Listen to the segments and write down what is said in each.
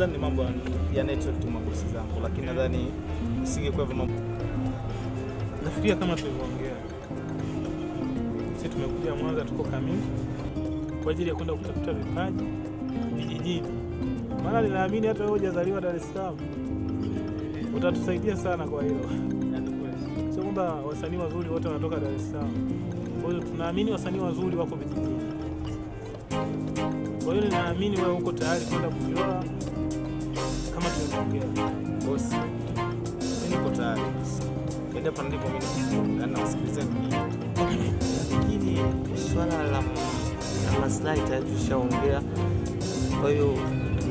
nadhani mambo ya network tu mabosi zangu, lakini nadhani isingekuwa hivyo mambo. Nafikiria kama tulivyoongea, sisi tumekuja Mwanza, tuko kamili kwa ajili ya kwenda kutafuta vipaji vijijini, maana ninaamini hata wewe hujazaliwa Dar es Salaam utatusaidia sana kwa hilo. Sio kwamba wasanii wazuri wote wanatoka Dar es Salaam, kwa hiyo tunaamini wasanii wazuri wako vijijini. Kwa hiyo ninaamini wewe uko tayari kwenda kuioa bosi, niko lakini swala la maslahi tayari tushaongea, kwa hiyo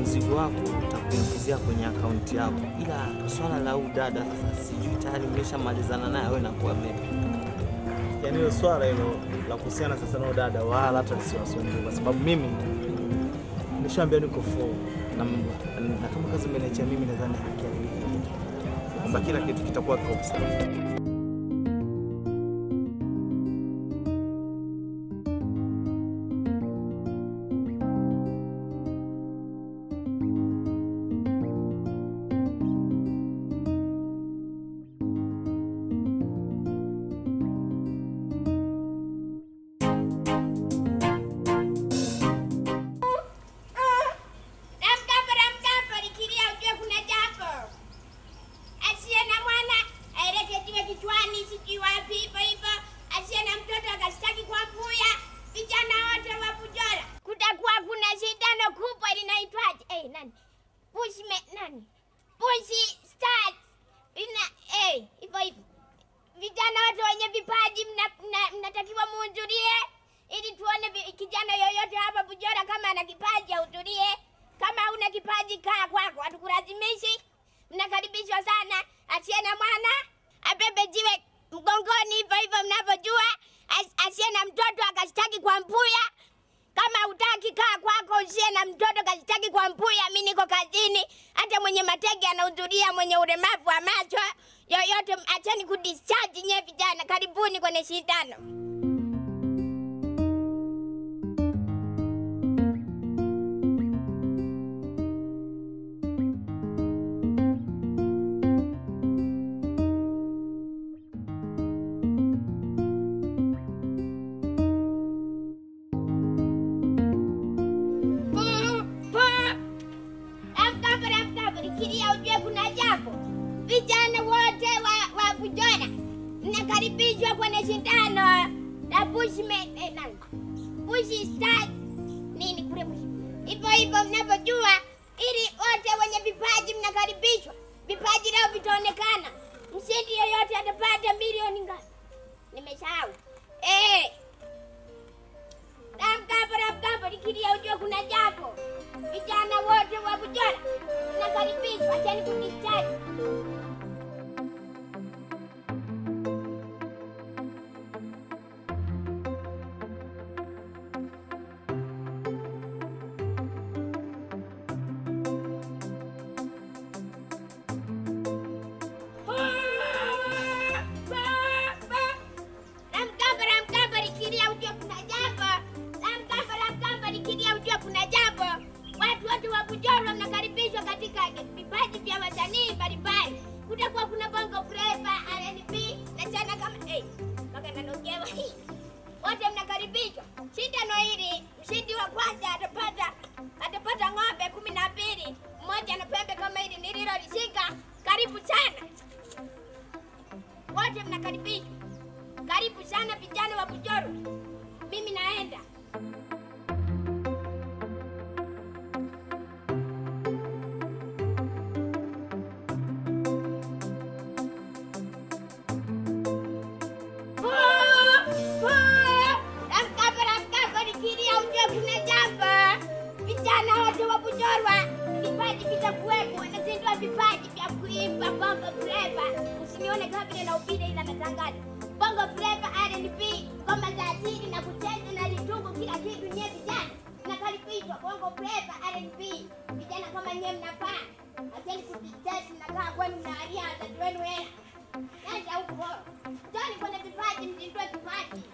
mzigo wako utakuingizia kwenye akaunti yako, ila swala la huyu dada sasa, sijui tayari mmeshamalizana naye, wewe nakuwa vipi? Yani hilo swala hilo la kuhusiana sasa na dada, wala hata lisiwasumbue, kwa sababu mimi nishaambia niko full na, na kama kazi mmeniachia mimi, nadhani haki yake kwamba kila kitu kitakuwa kwa sawa.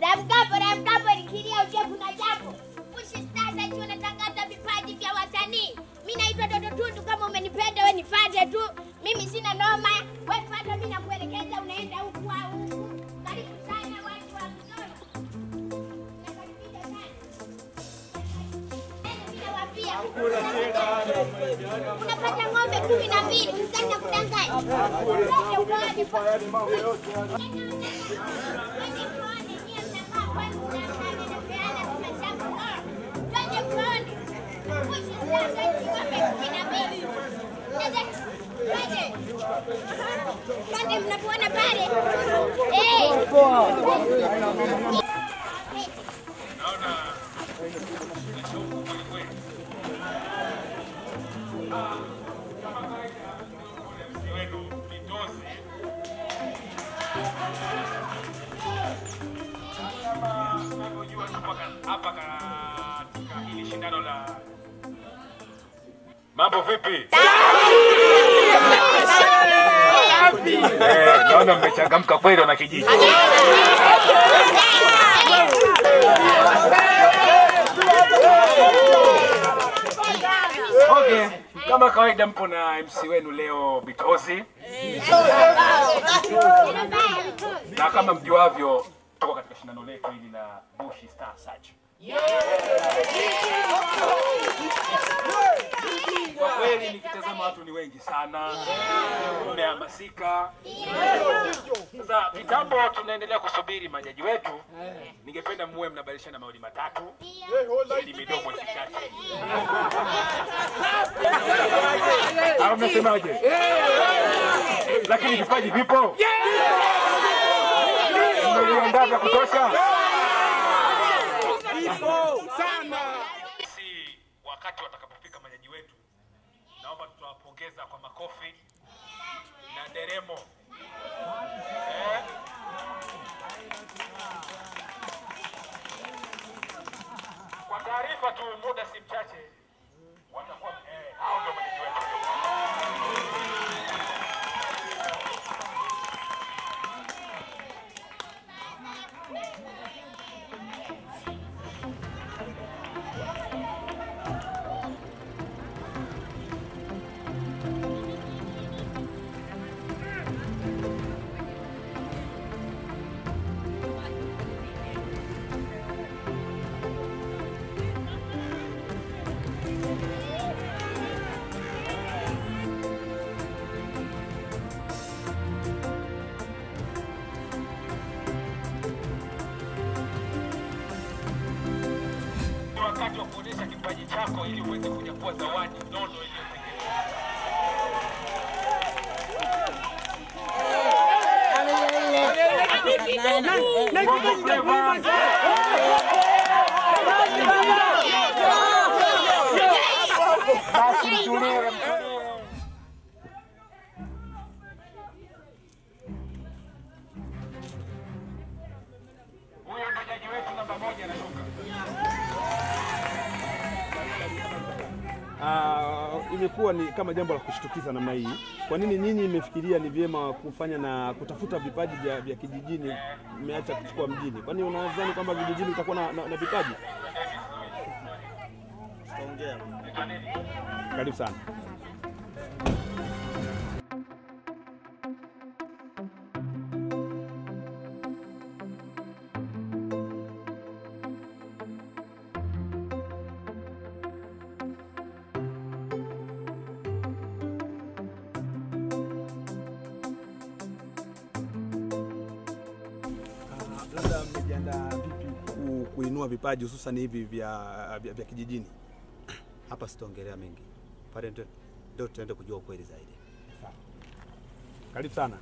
Ramkapo, ramkapo nikilia uchafu na japo. Pushi Stars ati wanatangaza vipaji vya wasanii. mi naitwa Dodo Tundu, kama umenipenda we nifate tu. Mimi sina noma, we fata, mimi nakuelekeza unaenda huku au unapata ng'ombe kumi na mbili, msitaki kudanganya. Mambo vipi? Naona mmechangamka kweli na kijiji. Okay, kama kawaida mpo na MC wenu leo Bitozi, na kama mjuavyo tuko katika shindano letu hili la Bushi Star Search. Kwa kweli nikitazama watu ni wengi sana, umehamasika. Sasa kitambo tunaendelea kusubiri majaji wetu, ningependa muwe mnabadilishana maoni matatu ili midomo isichache. Au mnasemaje? Lakini vipaji vipo, mmeviandaa vya kutosha. Si wakati watakapofika majaji wetu, naomba tutawapongeza kwa makofi na nderemo. Kama jambo la kushtukiza namna hii. Kwa nini nyinyi imefikiria ni vyema kufanya na kutafuta vipaji vya, vya kijijini, mmeacha kuchukua mjini? Kwani unadhani kwamba vijijini itakuwa na, na, na vipaji? Karibu sana. Vipaji hususan hivi vya, vya, vya kijijini? hapa sitaongelea mengi pale ndio- tutaenda kujua ukweli zaidi Karibu sana.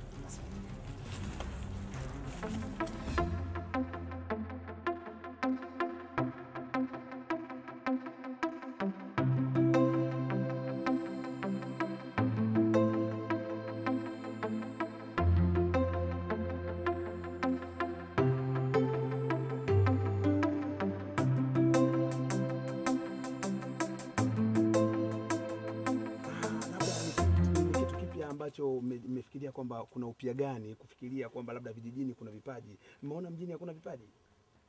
Kwamba kuna upya gani kufikiria kwamba labda vijijini kuna vipaji? Mmeona mjini hakuna vipaji?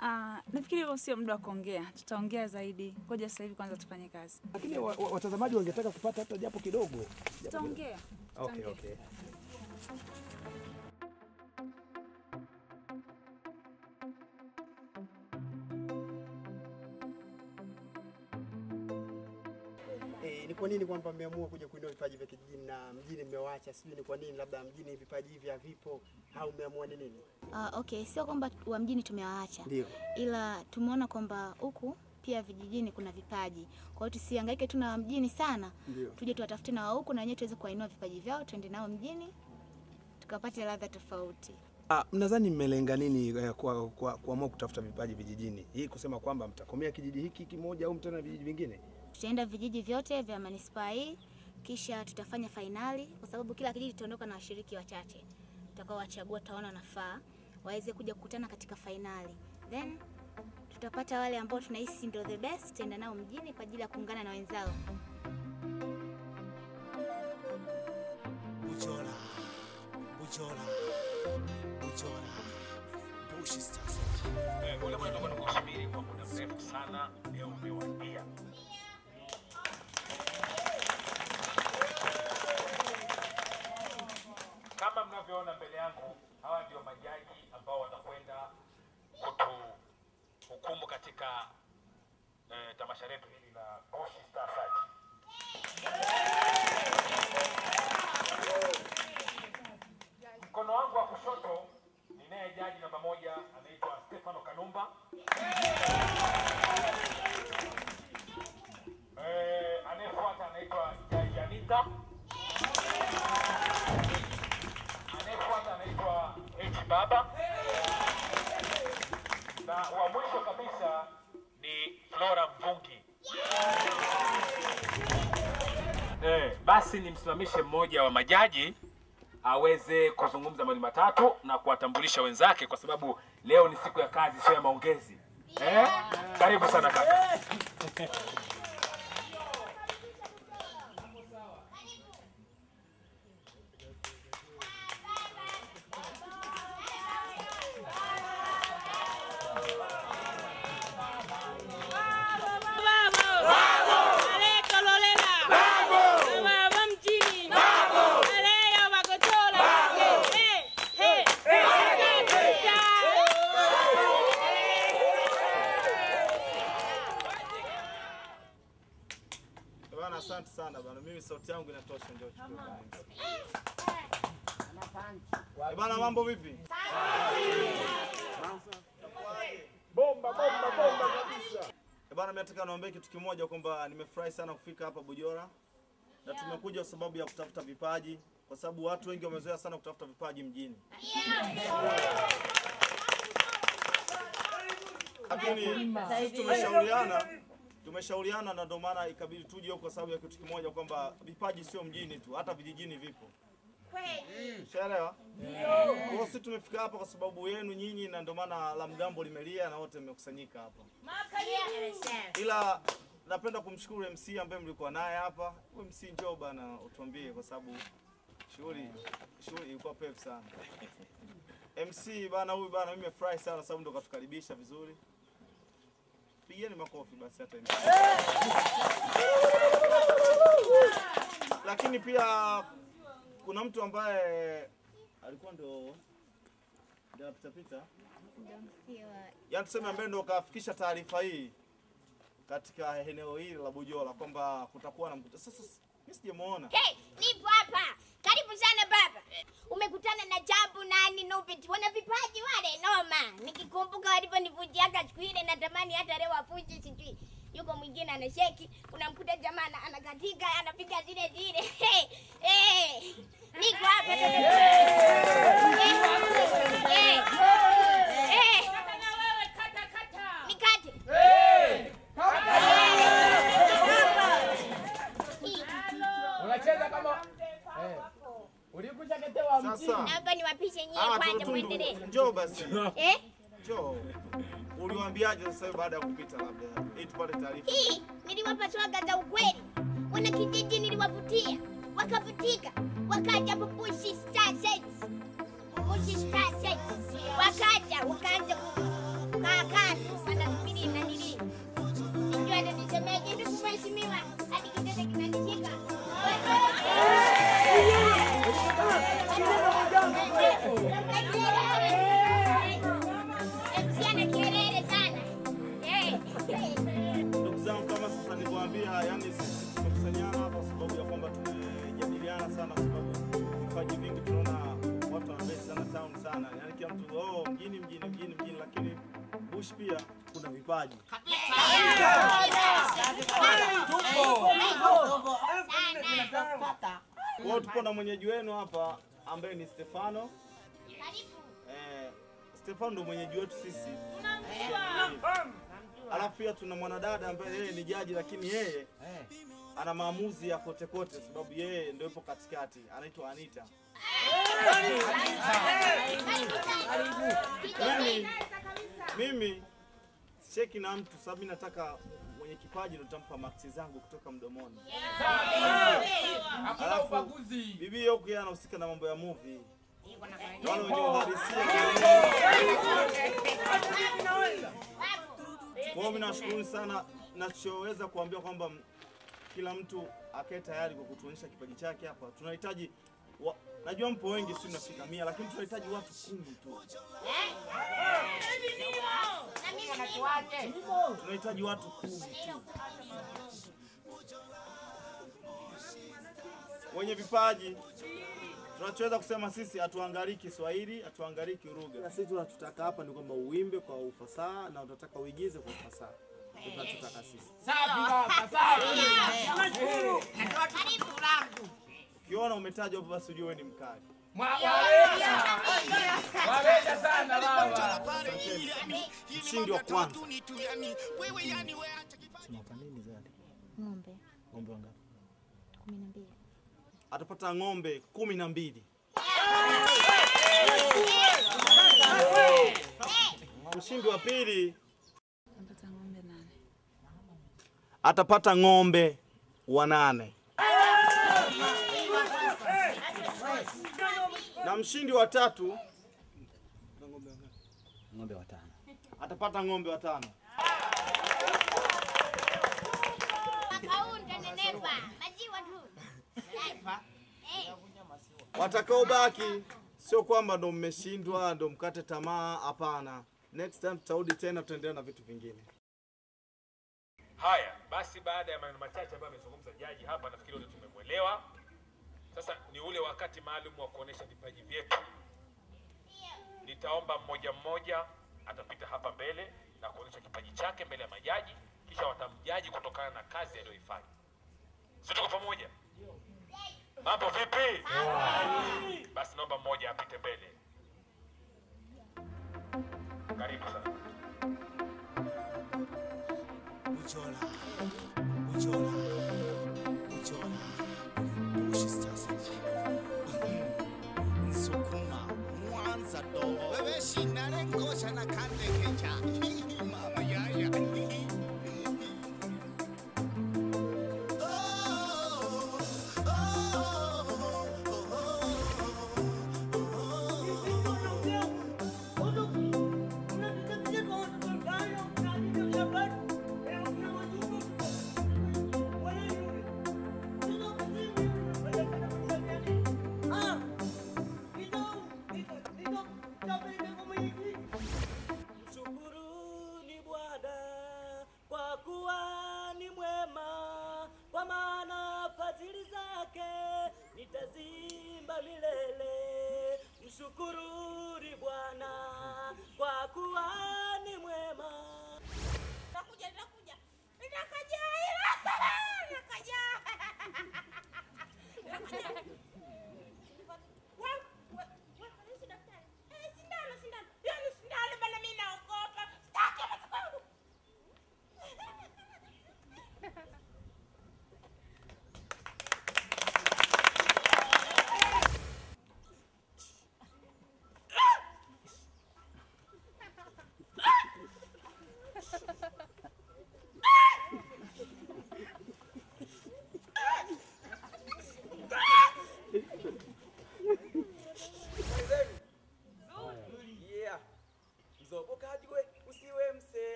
Ah, nafikiri huo sio muda wa kuongea, tutaongea zaidi. Ngoja sasa hivi kwanza tufanye kazi. Lakini wa- wa- watazamaji wangetaka kupata hata japo kidogo. Tutaongea. Okay, okay. Kwa nini kwamba mmeamua kuja kuinua vipaji vya kijijini na mjini mmewaacha? Sijui ni kwa nini, labda mjini vipaji hivi havipo au mmeamua ni nini? Uh, okay, sio kwamba wa mjini tumewaacha, Ndio. ila tumeona kwamba huku pia vijijini kuna vipaji. Kwa hiyo tusihangaike tu na wa mjini sana, tuje tuwatafute na wa huku na wenyewe tuweze kuwainua vipaji vyao, tuende nao mjini tukapate ladha tofauti. Ah, mnadhani mmelenga nini eh, kwa kwa kuamua kutafuta vipaji vijijini? Hii kusema kwamba mtakomea kijiji hiki kimoja au mtaona vijiji vingine? Tutaenda vijiji vyote vya manispaa hii, kisha tutafanya fainali, kwa sababu kila kijiji tutaondoka na washiriki wachache tutakao wachagua, tutaona nafaa waweze kuja kukutana katika fainali, then tutapata wale ambao tunahisi ndio the best, tutaenda nao mjini kwa ajili ya kuungana na wenzao. Bushi Stars. Eh, ule bwana tulikuwa tunakusubiri kwa muda mrefu sana, leo umewadia. Kama mnavyoona mbele yangu, hawa ndio majaji ambao watakwenda kutuhukumu katika e, tamasha letu hili la Moshi Star Search. Mkono wangu wa kushoto ninaye jaji namba moja anaitwa Stefano Kanumba. Eh, anayefuata anaitwa Jaji Anita. Baba. Na wa mwisho kabisa ni Flora Mvungi. Eh, basi nimsimamishe mmoja wa majaji aweze kuzungumza mawili matatu na kuwatambulisha wenzake, kwa sababu leo ni siku ya kazi, sio ya maongezi. Eh? Karibu sana kaka. Bwana, asante sana bwana, mimi sauti yangu inatosha, ndio chukue bwana. Eh, Bwana, mambo vipi? Bomba bomba bomba kabisa. Eh, Bwana, mimi nataka niwaambie kitu kimoja kwamba nimefurahi sana kufika hapa Bujora na tumekuja kwa sababu ya kutafuta vipaji, kwa sababu watu wengi wamezoea sana kutafuta vipaji mjini. Lakini sisi tumeshauriana tumeshauriana na ndio maana ikabidi tuje huko kwa sababu ya kitu kimoja kwamba vipaji sio mjini tu, hata vijijini vipo. Shaelewa? Hiyo sisi tumefika hapa kwa sababu yenu nyinyi, na ndio maana la mgambo limelia na wote mmekusanyika hapa. Ila napenda kumshukuru MC ambaye mlikuwa naye hapa. MC, njoo bana, utuambie kwa sababu shughuli shughuli ilikuwa pevu sana. MC bana, huyu bana, mimi nimefurahi sana sababu ndo katukaribisha vizuri. Pigeni makofi basi hata MC. Lakini pia kuna mtu ambaye alikuwa ndo ndio pita pita, yaani tuseme ambaye ndo kafikisha taarifa hii katika eneo hili la Bujola kwamba kutakuwa na mkutano. Sasa mimi sijamuona. Hey, nipo hapa. Karibu sana baba. Umekutana na Jabu nani Nubit. Wana vipaji wale noma. Nikikumbuka walivyonivujiaga siku ile natamani hata leo afuji sijui. Yuko mwingine anasheki, unamkuta jamaa ana- anakatika, anapiga zile zile. Hey, hey. Niko hapa hey. hey. Sasa hapa niwapishe nyie kwanza muendelee. Njoo basi. Eh? Njoo. Uliwaambiaje sasa baada ya kupita labda? Ili tupate taarifa. Hii niliwapa swaga za ukweli. Wana kijiji niliwavutia. Wakavutika. Wakaja Bubushi Star Sides. Bubushi Star Sides. Wakaja wakaanza kukaa wanatupilia na nini. Sijui ananisemeje ndugu mheshimiwa. Hadi kitete kinanishika. Kaa lakini Bush pia kuna vipaji. kwao. tupo na mwenyeji wenu hapa ambaye ni Stefano. Eh, Stefano ndo mwenyeji wetu sisi. Alafu pia tuna mwanadada ambaye yeye ni jaji, lakini yeye ana maamuzi ya kote kote, sababu yeye ndio yupo katikati, anaitwa Anita. Mimi sicheki na mtu sababu nataka mwenye kipaji nitampa maksi zangu kutoka mdomoni. Bibi Yoku yeye anahusika na mambo ya movie. Wale wenye uhalisia. Kwa nashukuru sana, nachoweza kuambia kwamba kila mtu akae tayari kwa kutuonyesha kipaji chake hapa. Tunahitaji najua mpo wengi, si mnafika mia, lakini tunahitaji watu kumi tu. Tunahitaji watu kumi tu wenye vipaji. Tunachoweza kusema sisi, hatuangalii Kiswahili, hatuangalii lugha. Na sisi tunachotaka hapa ni kwamba uimbe kwa ufasaha na utataka uigize kwa ufasaha. Tunachotaka sisi. Natoa karibu safi. Ukiona umetajwa hapo, basi ujue ni mkali. Mshindi wa kwanza. Ng'ombe Ng'ombe wangapi? kumi na mbili. Atapata ng'ombe kumi na mbili. Mshindi wa pili atapata ng'ombe nane. atapata ng'ombe wanane na mshindi wa tatu Ng'ombe watano. atapata ng'ombe watano. Watakaobaki sio kwamba ndo mmeshindwa ndo mkate tamaa, hapana. Next time tutarudi tena, tutaendelea na vitu vingine. Haya basi, baada ya maneno machache ambayo amezungumza jaji hapa, nafikiri wote tumemwelewa. Sasa ni ule wakati maalum wa kuonesha vipaji vyetu. Nitaomba mmoja mmoja atapita hapa mbele na kuonesha kipaji chake mbele ya majaji, kisha watamjaji kutokana na kazi aliyoifanya. Si tuko pamoja? Mambo vipi? Basi naomba mmoja apite mbele. Karibu sana. Uchola. Uchola. Bujola, Bushi Stars. Nsukuma, Mwanza dogo. Wewe shinare ngosha na kande kecha. Mama yaya.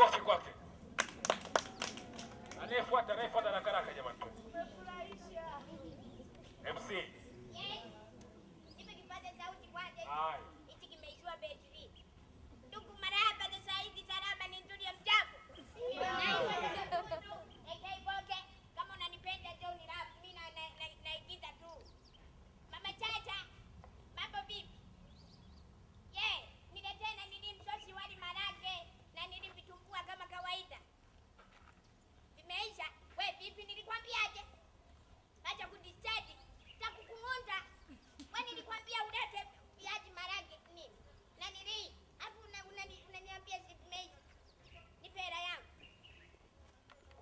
Makofi kwake. Anayefuata, anayefuata haraka haraka jamani. MC. Nipe kipaza sauti kwanza. Haya. Hichi kimeishiwa betri. Ndugu marahaba za saa hizi salama ni nzuri ya mchafu. AK Boke, kama unanipenda njoo nirafu, mimi na- na- na- naigiza tu. Mama Chacha, mambo vipi? Je, niletee na nini msosi wali marage na nini vitumbua kama kawaida. Vimeisha? We vipi nilikwambiaje? Acha kudistadi. Takukung'onda. Wewe nilikwambia ulete viazi marage nini? Na nili. Afu una- unani- unaniambia si vimeisha. Nipe hela yangu.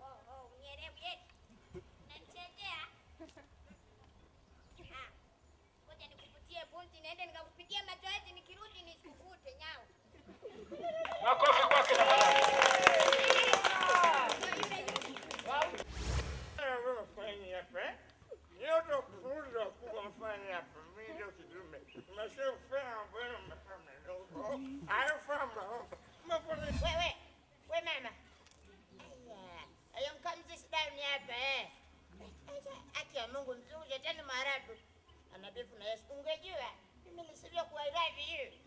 Oh, oh, unielewi eti. Unanichezea? Ah. Ngoja nikuvutie bunzi niende nikakupigia mazoezi nikirudi nisikukute nyao. Makofi kwake tafadhali. Wewe, we mama. Aya, ayo mkamzi sidani hapa eh. Haki ya Mungu nzuri tena maharadu. Ana befu na Yesu. Ungejua mimi nisivyo kuwa hivi hivi.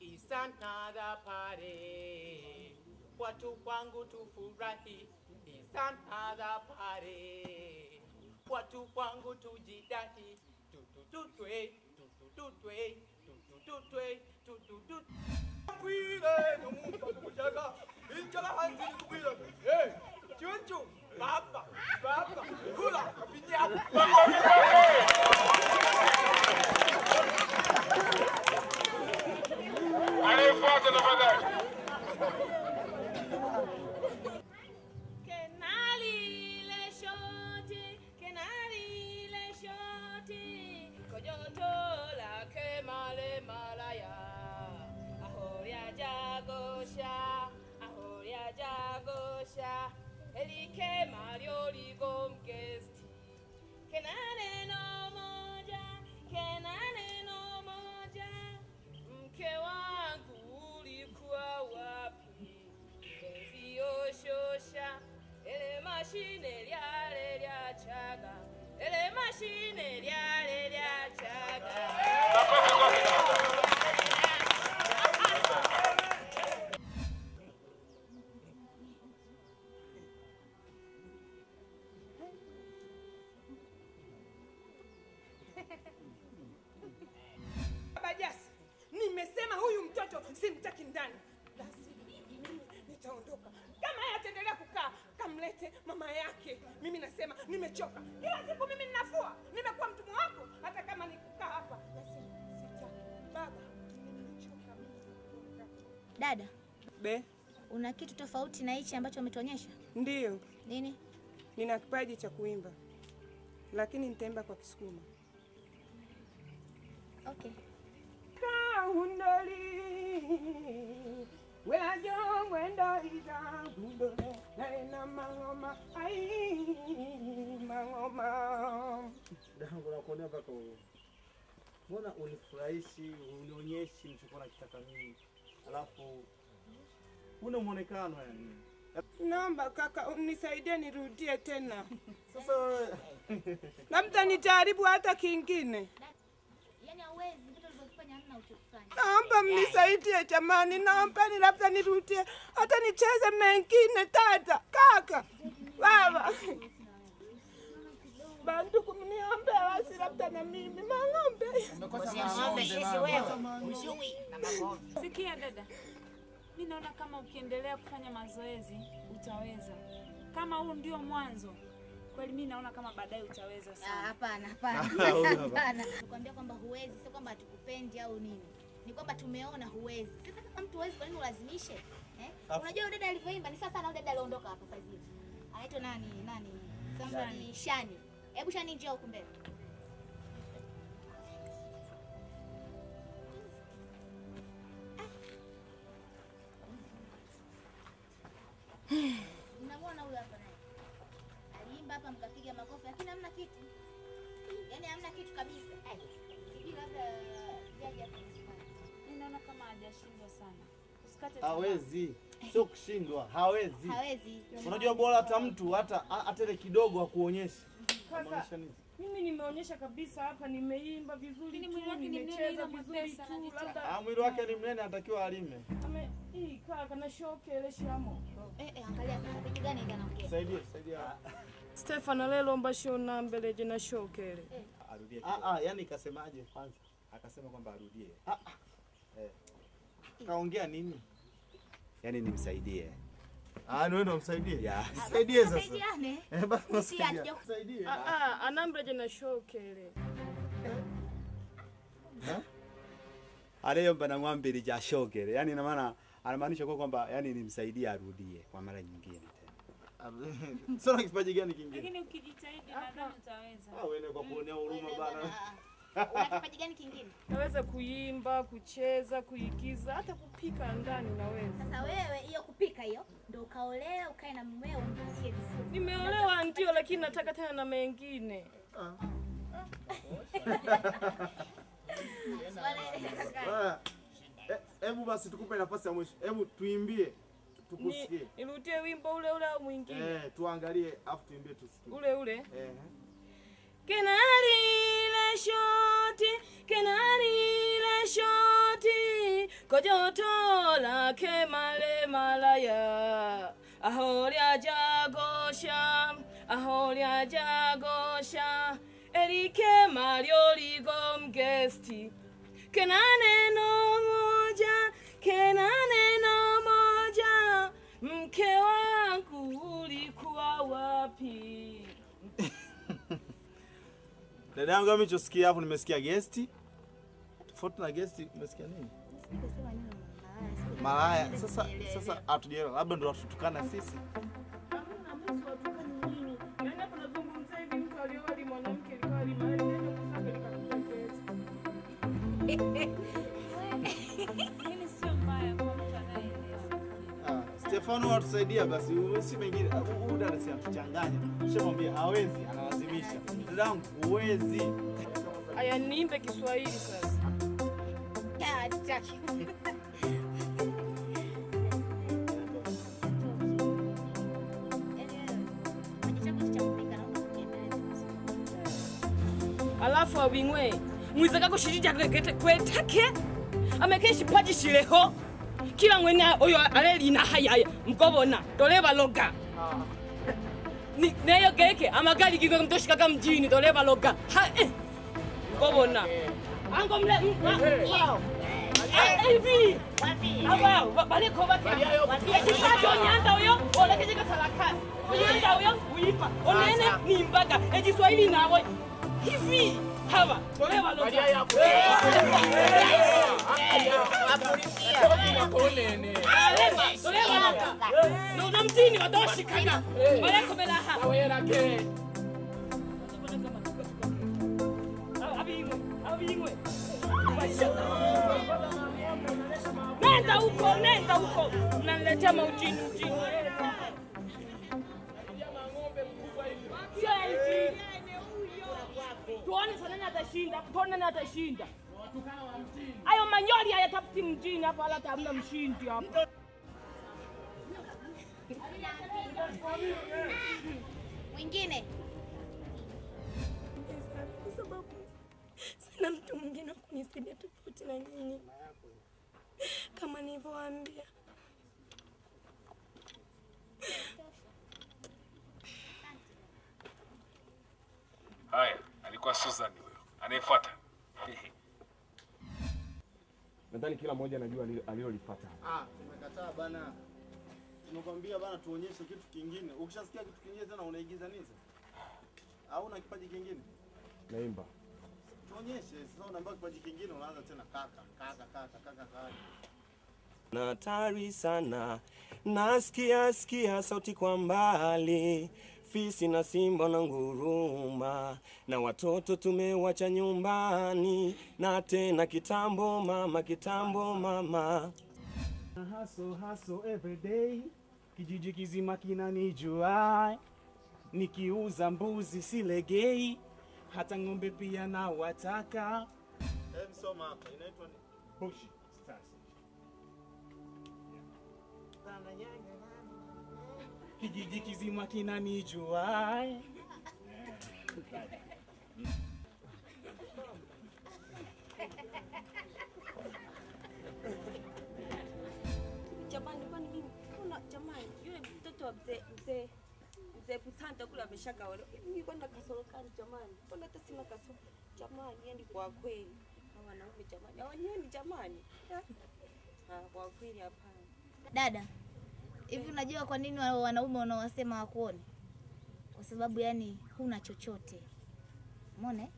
It's another party. Kwangu tufurahi. It's another pare Watu wangu tujidahi. Baba Jasi, nimesema huyu mtoto simtaki ndani. Basi mimi nitaondoka. Kama yeye ataendelea kukaa, kamlete mama yake. Mimi nasema nimechoka. Kila siku mimi ninafua, nimekuwa mtumwa wako. Hata kama nikukaa hapa, nasema sitaki. Baba, nimechoka mimi. Dada, Be, una kitu tofauti na hichi ambacho umetuonyesha? ndiyo Nini? nina kipaji cha kuimba, lakini nitaimba kwa Kisukuma. Okay. mang'oma ai mang'oma Dangu nakuonea mpaka huo. Mbona unifurahishi, unionyeshi nilichokuwa nakitaka mimi, alafu una mwonekano yani. naomba kaka unisaidie nirudie tena Sasa labda nijaribu hata kingine naomba mnisaidie jamani naombeni labda nirudie hata nicheze mengine tata kaka baba. Banduku mniombe basi labda na mimi mang'ombe Sikia dada, mi naona kama ukiendelea kufanya mazoezi utaweza. Kama huu ndio mwanzo, kweli mi naona kama baadaye utaweza Ah, sana. Hapana, hapana. Hapana. Kukwambia kwamba huwezi, sio kwamba hatukupendi au nini. Ni kwamba tumeona huwezi. Sasa kama mtu huwezi, kwa nini ulazimishe? Eh? Unajua dada alivyoimba ni sasa na dada aliondoka hapa sasa hivi. Anaitwa nani? Nani? Somebody Shani. Hebu Shani njoo huku mbele. Unamwona huyu hapa hapa mkapiga makofi lakini hamna kitu. Yaani hamna kitu kabisa. Ai, Sijui labda jaji naona kama hajashindwa sana. usikate hawezi, sio kushindwa, hawezi. Hawezi. Unajua bora hata mtu hata atele ile kidogo akuonyeshe. Kaka, nini? mimi nimeonyesha kabisa hapa, nimeimba vizuri tu, nimecheza vizuri tu, labda Ah, mwili wake ni mnene, anatakiwa alime. hii kaka na shokele shamo Eh, eh, angalia sasa vitu gani kanaongea saidia Saidie, saidia. Stefano lelo mbashona mbele na shokele Arudie. Ah ah, yani kasemaje kwanza? Akasema kwamba arudie. Ah ah. Eh. Kaongea nini? Yaani nimsaidie. Ah, ni wewe ndo msaidie. Ya. Msaidie sasa. Msaidiane. Eh, basi msaidie. msaidie. hatuja- Saidie. Ah, ah, anambeleje jina shokele Aliyomba na mwambili ja shogere. Yaani ina maana anamaanisha kwa kwamba yani nimsaidie arudie kwa mara nyingine Sio kipaji gani kingine? Lakini ukijitahidi nadhani utaweza. Ah, wewe kwa kuonea huruma bana. Una kipaji gani kingine? naweza kuimba kucheza kuigiza hata kupika ndani naweza Sasa wewe hiyo kupika hiyo ndio ukaolewa ukae na mumeo umpikie vizuri. nimeolewa ndio lakini nataka tena na mengine Ah, eh, Hebu basi tukupe nafasi ya mwisho. Hebu tuimbie tukusikie. Nirutie wimbo ule ule au mwingine Eh, tuangalie afu tuimbie tusikie. ule ule Eh. kenalile shoti kenalile shoti kojoto la kemale malaya aho lyajagosha ajagosha. Erike elikema lyoligomgesti Kenane no moja kenane no mke wangu ulikuwa wapi Dada yangu mimi chosikia hapo nimesikia guest. Tofauti na guest umesikia nini? Malaya. Sasa sasa hatujaelewa. Labda ndo watutukana sisi. Stefano atusaidia basi. Si mengine. Huyu dada si atuchanganya. Shamwambia hawezi, analazimisha. Dada huwezi. Aya, niimbe Kiswahili sasa. Ya, alafu awing'we mwizaka kushirija kwekete kwetake amekeshi shipaji shileho kila mwene oyo alelina hayaya mkobona tolebaloga Ni- neyo keke amagali kikwe mtoshikaka mjini tolebaloga ha eh. mkobona ango. Eh, eh, hivi. Awao ba- baleko bakeshikaji onyanda oyo olekejeka sarakasi onyanda oyo uipa. Onene nimbaga ekiswahili nawe hivi. Hawa tolebaloga na mtini watoshikaga abingwe nenda huko nenda huko mnaniletea Sio hivi. tuone sana nani atashinda tuone nani atashinda ayo manyori hayatafuti mjini hapa wala hata hamna mshindi hapa Mwingine. kwa sababu sina mtu mwingine wa kunisaidia tofauti na nyinyi. Kama nilivyowaambia, Haya, alikuwa Susan huyo. Anayefuata. Nadhani kila mmoja anajua alilo- alilolipata. Ah, tumekataa bana. Tunakwambia bana tuonyeshe kitu kingine. Ukishasikia kitu kingine tena unaigiza nini sasa? una kipaji kingine? Naimba. Tuonyeshe. Sasa unaambia kipaji kingine unaanza tena kaka, kaka, kaka, kaka, kaka. na hatari sana, nasikia sikia sauti kwa mbali, fisi na simba na nguruma, na watoto tumewacha nyumbani, na tena kitambo mama, kitambo mama. Haso haso every day. Kijiji kizima kinanijua. Nikiuza mbuzi silegei. Hata ng'ombe pia nawataka. Hem, soma. Inaitwa ni Bushi kijiji kizima kinanijua. Jamani, kwani mimi kuna jamani, yule mtoto wa mzee mzee mzee Pusanta kule ameshaka Hivi Mimi kwani kasoro gani jamani? Mbona hata sina kasoro jamani? Yani kwa kweli Kwa wanaume jamani, hawanioni jamani. Kwa kweli hapana. Dada, hivi unajua kwa nini wa- wanaume wanaosema wakuone? Kwa sababu yani huna chochote, umeona?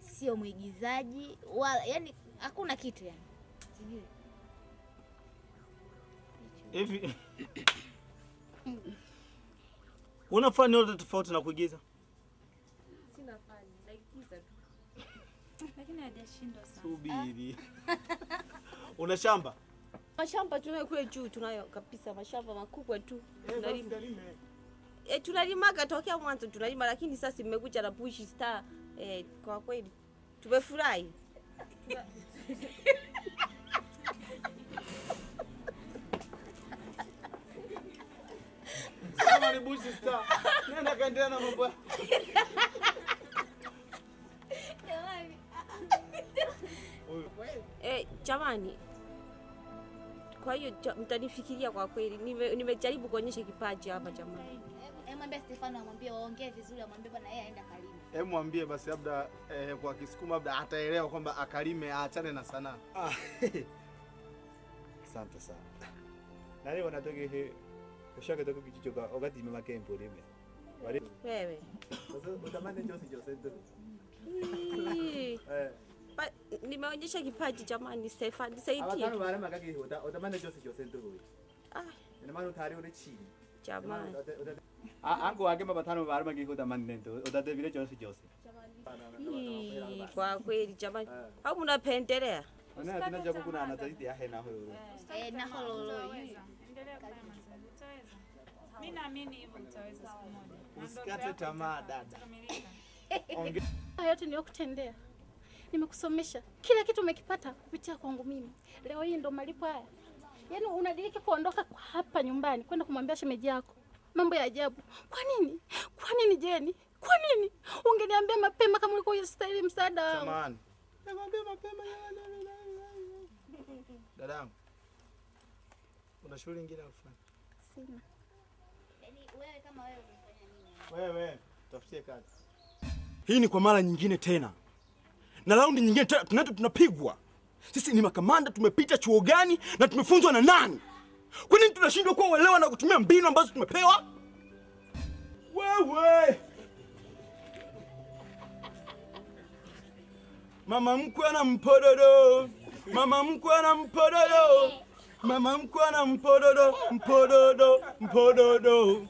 Sio mwigizaji wala yani hakuna kitu yani, sijui Hivi una fani yote tofauti na kuigiza? Sina fani, naigiza tu. Lakini hajashindwa sana. Subiri. Una shamba? Mashamba tunayo kule juu, tunayo kabisa mashamba makubwa tu. Tunalima. E, tunalimaga tokea mwanzo tunalima, lakini sasa imekuja na Bush Star. E, kwa kweli tumefurahi. Kama ni Bush Star, nenda kaendelea na mambo yako. E, jamani, kwa hiyo mtanifikiria kwa kweli, Nime- nimejaribu kuonyesha kipaji hapa jamani. Mwambie Stefano amwambie waongee vizuri, amwambie bwana yeye aenda kalime. Hebu mwambie basi labda eh, kwa Kisukuma labda ataelewa kwamba akalime aachane na sanaa. Asante sana. Nani wanatoka he ushaka toka kijicho ka wakati mama kempo lime. Wali. Wewe. Sasa utamani Jose Jose tu. Eh. Nimeonyesha kipaji jamani, Stefan, nisaidie. Abatano bara makaki uta utamani Jose Jose tu. Ah. Ina maana utari ule chini. Jamani. Wake mabatano bara makaki utamani nento. Utate vile Jose Jose. Ii, Kwa kweli jamani, au mnapendelea? Ona ya hena. Eh, na hololo Endelea kufanya mazoezi. Mimi naamini hivyo utaweza siku moja. Usikate tamaa dada. yote niliyokutendea, nimekusomesha, kila kitu umekipata kupitia kwangu mimi. Leo hii ndo malipo haya. Yaani unadiriki kuondoka kwa hapa nyumbani kwenda kumwambia shemeji yako mambo ya ajabu. Kwa nini? Kwa nini Jeni? Kwa nini? Ungeniambia mapema kama ulikuwa unastahili msaada wangu. Samahani. Nakwambia mapema dadangu. Una shughuli nyingine ya kufanya? Sina. Yaani wewe kama wewe unafanya nini? Wewe tafutie kazi. Hii ni kwa mara nyingine tena, na raundi nyingine tena tunaenda tunapigwa. Sisi ni makamanda, tumepita chuo gani na tumefunzwa na nani? Kwa nini tunashindwa kuwa uelewa na kutumia mbinu ambazo tumepewa? Wewe mama mkwe ana mpododo, mama mkwe ana mpododo, mama mkwe ana mpododo, mpododo, mpododo,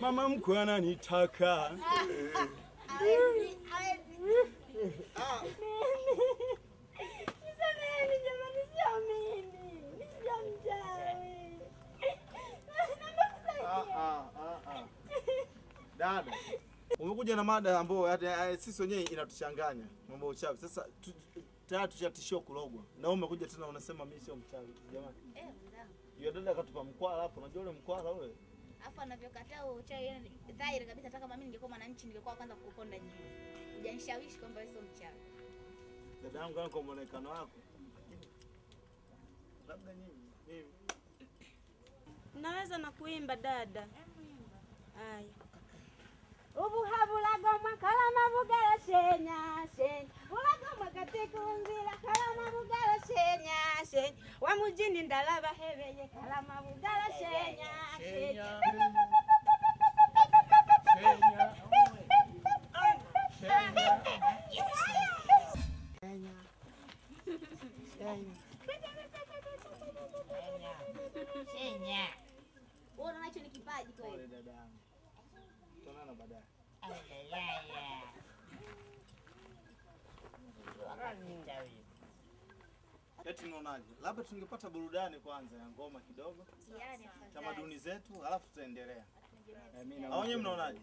mama mkwe ananitaka. Nisameheni jamani, sio mimi. Sio mchawi. Ah, ah, ah, ah. Dada, umekuja na mada ambayo hata eh, sisi wenyewe inatuchanganya mambo ya uchawi. Sasa tayari tushatishiwa kulogwa, na wewe umekuja tena unasema mimi sio mchawi. Jamani, Eh, yule dada akatupa mkwala hapo, unajua ule mkwala ule Alafu anavyokataa huo uchawi yani dhahiri kabisa hata kama mimi ningekuwa mwananchi ningekuwa kwanza kukuponda juu. Hujanishawishi kwamba wewe sio mchawi. dada yangu, kwa muonekano wako labda mimi Naweza na kuimba dada. Haya. Ubuhabulagomwa kalama bugala shenya shenya. Bulagomwa katikunzila kalama bugala shenya shenya. Wa mujini ndalaba hebeye kalama bugala shenya. Shenya. Labda tungepata burudani kwanza ya ngoma kidogo, Yaani tamaduni zetu, alafu tutaendelea. Aonye, mnaonaje?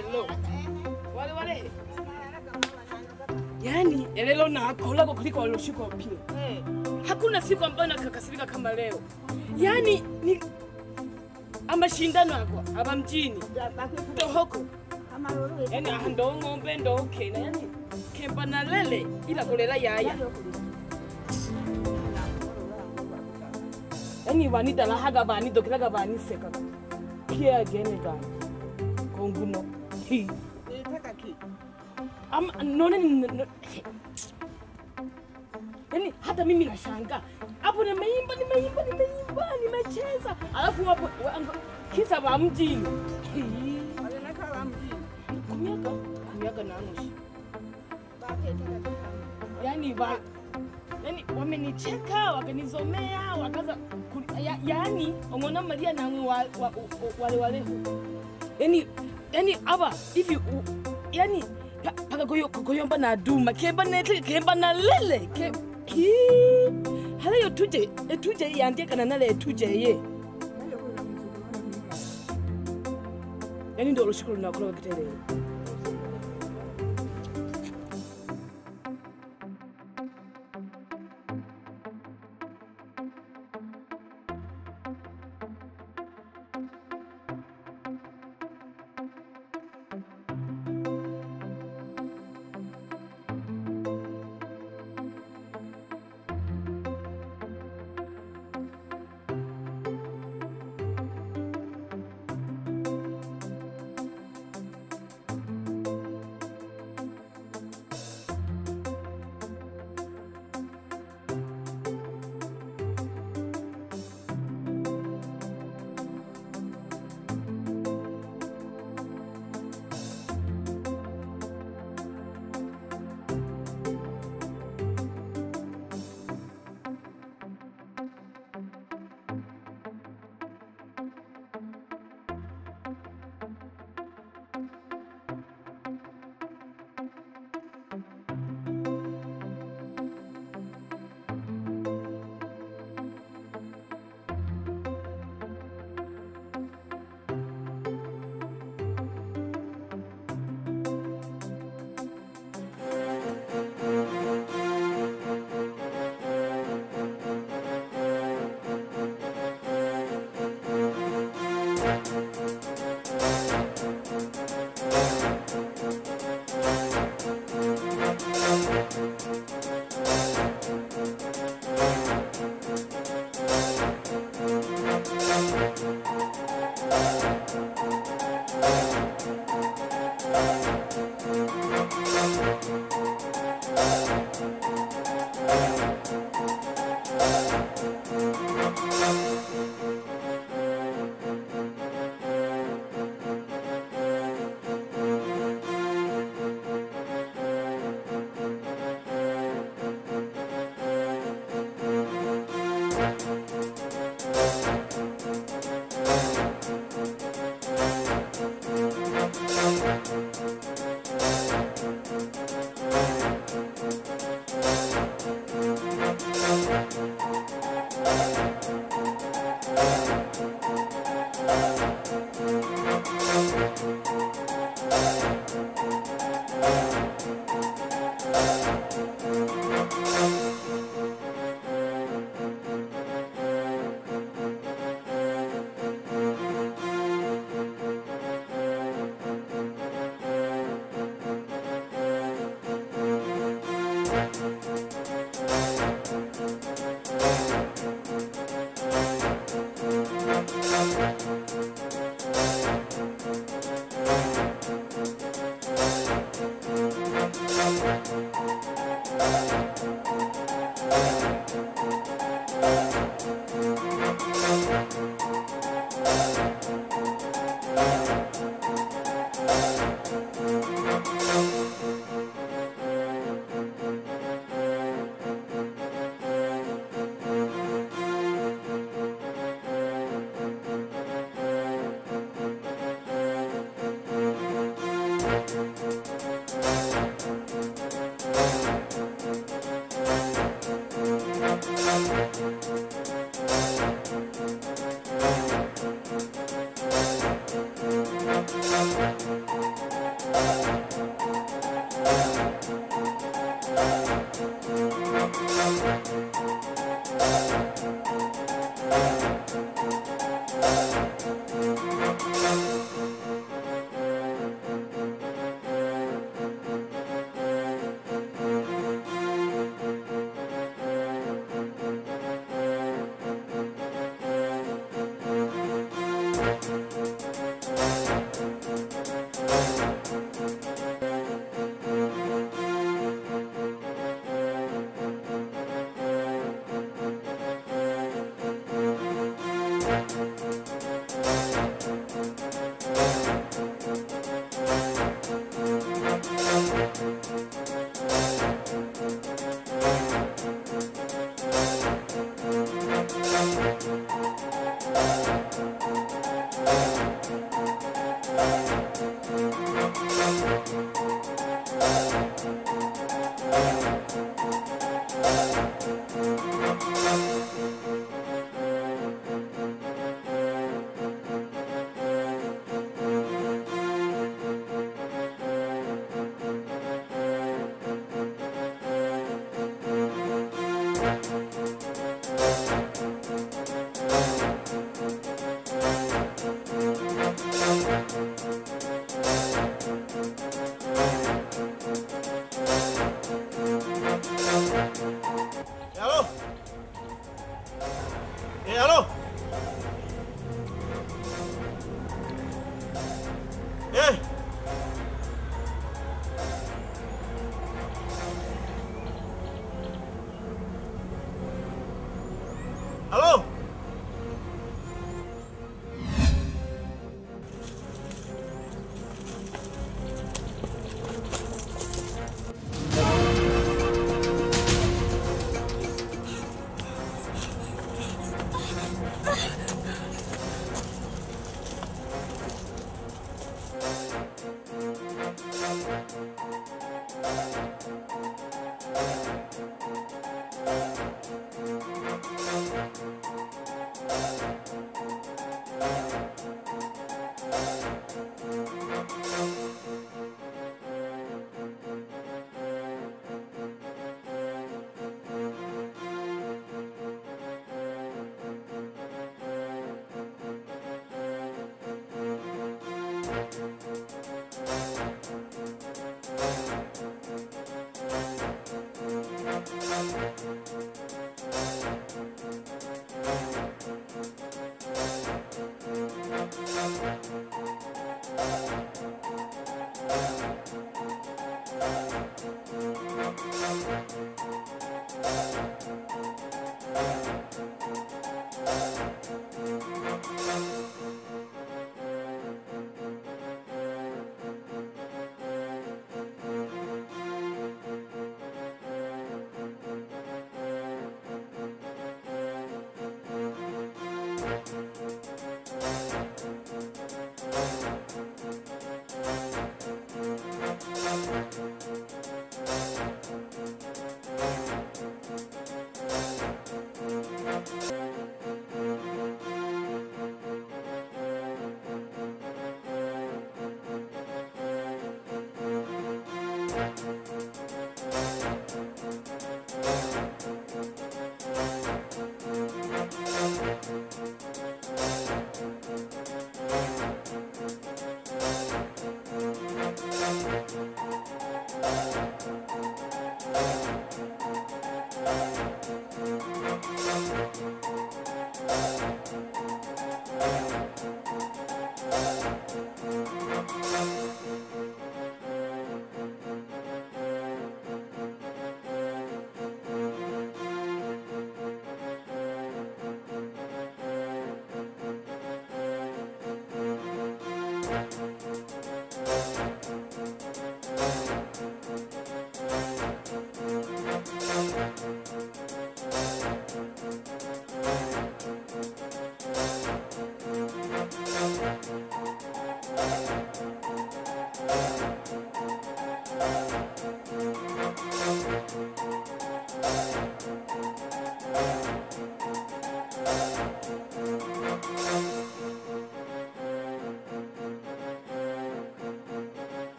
Elelo wale wale. Yani elelo nakolako kuliko waloshikwa pia hakuna siku ambayo nakakasirika kama leo. Yani ni amashindano akwa aba mjini. Tohoko yani aha ndo ng'ombe ndo kena yani kemba na lele ila kulela yaya yani vanidalahaga vanidokelaga vanisekaga pia agene gani? Konguno hi Am, none ni- yaani hata mimi nashanga hapo nimeimba nimeimba nimeimba nimecheza alafu hapo wa- kisa va mjini Hi. kumiaka kumiaka anushi. yaani ba yaani wamenicheka wakanizomea wakaza ku- ya, yani omwana maria namwe wa, wa, wa, wale waleho yani aba hivi yani pa- paka goyo koyomba na duma kemba netle kemba na lele ke ki hala yo tuje etuje yandiekana nale etuje ye. Yani ndo olushikulu nakolo kitelele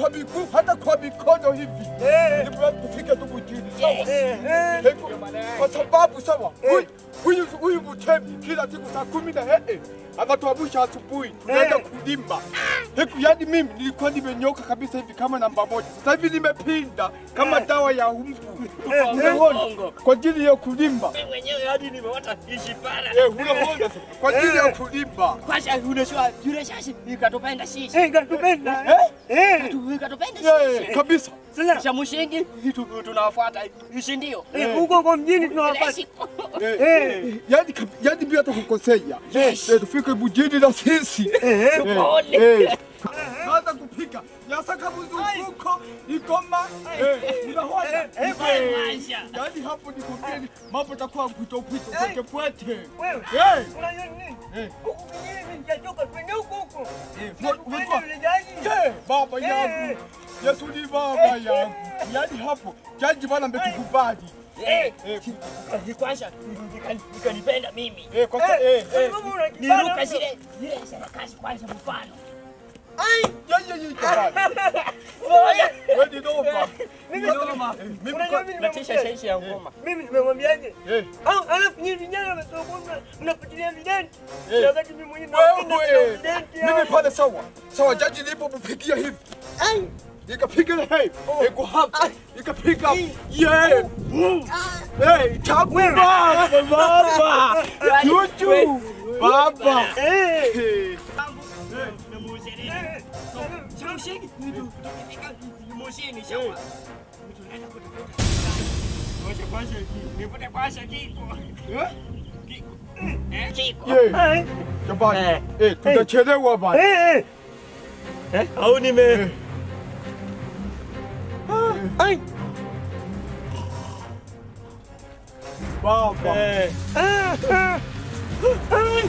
kwa miguu hata kwa mikono hivi bora tufike tu mjini Hebu, kwa sababu sawa huyu- huyu huyu mtemi kila siku saa kumi na nne anatuamsha asubuhi tunaenda kulima Heku, yani mimi nilikuwa nimenyoka kabisa hivi kama namba moja. Sasa hivi nimepinda kama dawa ya umbu kwa ajili ya kulimba mwenyewe hadi. Eh, kwa ajili ya kulimba. Kwasha unashua yule shashi ikatupenda sisi. Eh, ikatupenda. Eh? Ikatupenda Eh, sisi. kabisa. Sasa cha mshingi tunawafuata ishi, ndio. Eh. Huko kwa mjini tunawafuata. Eh, eh, yani yani bila hata kukosea Yes. Eh, tufike mjini na sisi Eh, eh. Naanza kupika. Yasaka mzunguko igoma eh, unaona eh, Eh, yani hapo nikwambieni mambo takuwa mpwito mpwito pwete pwete baba yangu. Yesu ni baba yangu. Yani hapo jaji bana ametukubali. Eh, kwanza nikanipenda mimi. Eh, eh, eh. Niruka zile zile sarakasi kwanza mfano. Mimi. Eh, nimemwambiaje? Eh. Alafu nyinyi vijana mnasokona mnafuatilia videnti. Eh. Na wakati mimi mwenyewe napenda videnti. mimi pale sawa. Sawa, jaji nilipompigia hivi. Nikapiga hey, iko hapa. Nikapiga. Yeah, hey, tabu baba baba, chuchu baba, Eh. 不行，你都你都，不行，你笑吧。我想关消息，你不能关消息，我。哎，宝，哎，不要切着我吧。哎哎，好你们。哎。宝贝。哎哎哎。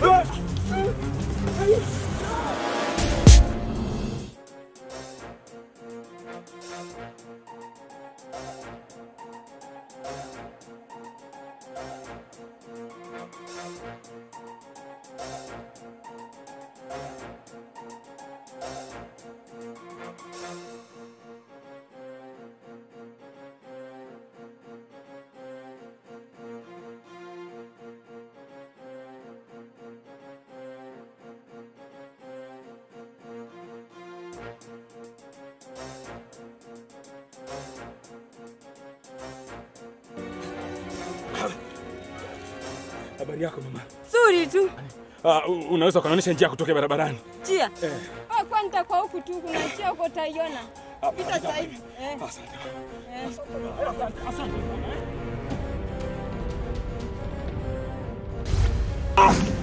unaweza ukaonyesha njia kutokea barabarani? Njia? Eh. Ah, kwani nitakuwa huku tu, kuna njia huko utaiona. Ah, Pita sasa hivi. Eh. Ah, eh. Asante. Asante. Asante.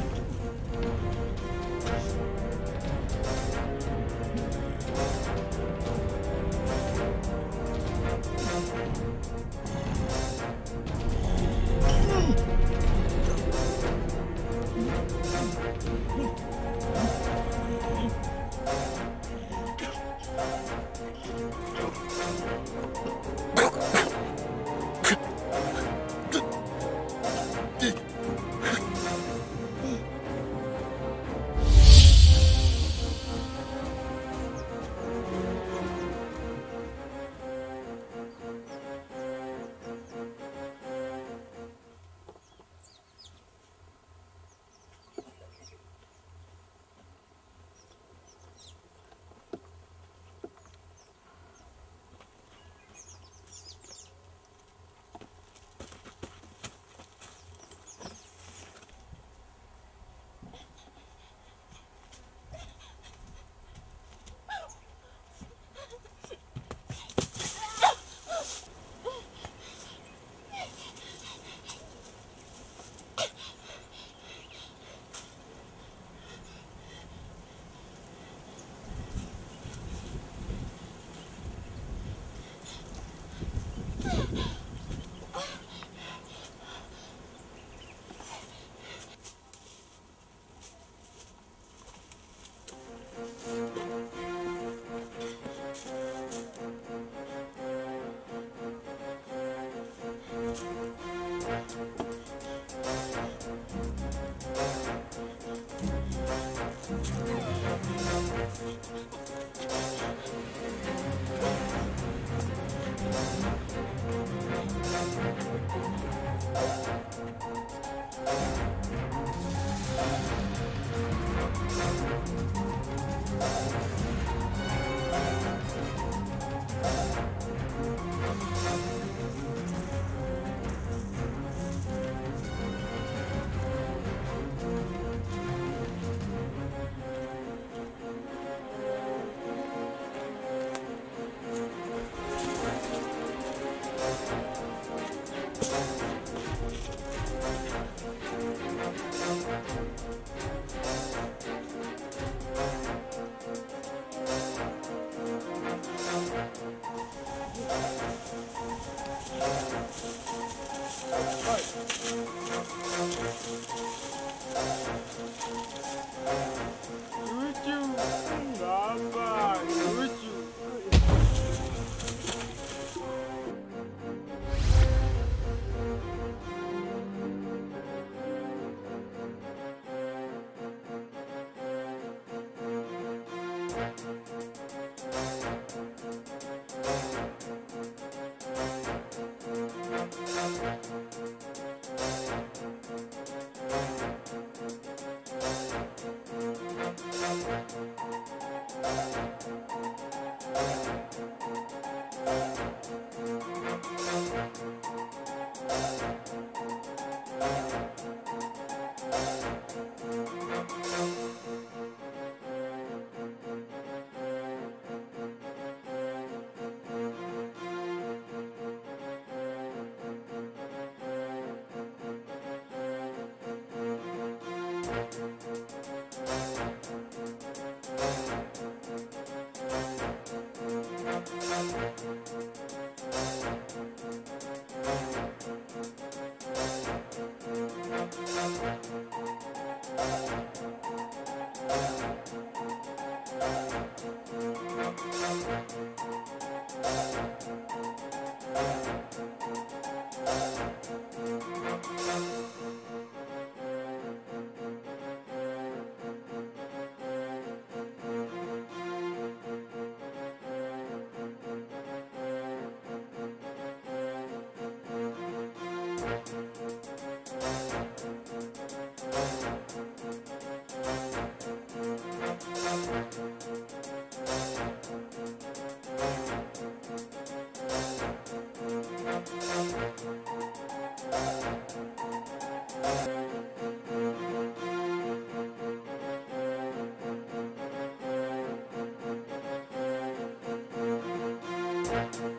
Dada.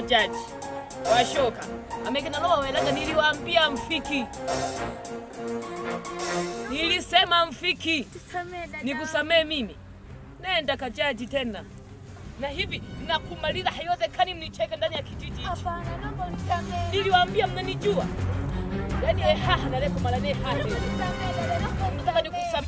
Jaji wa majaji washoka amekenalowa welaga, niliwaambia mfiki, nilisema mfiki, nikusamee mimi. Nenda kajaji tena. Na hivi nakumaliza, haiwezekani mnicheke ndani ya kijiji hichi. Niliwaambia mnanijua, yani ehaha nalekomala nehaha nataka nikusamee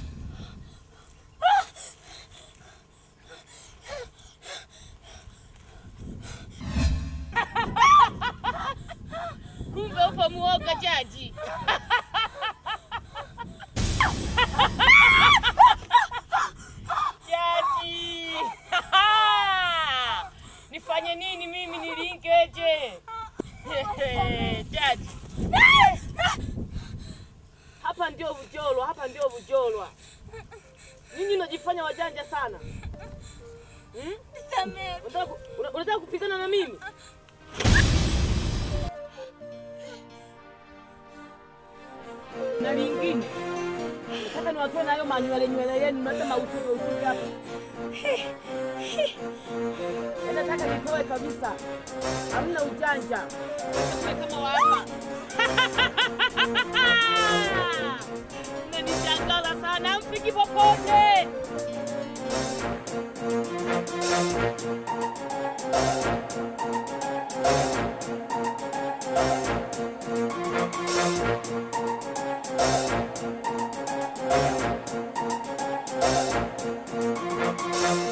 Thank.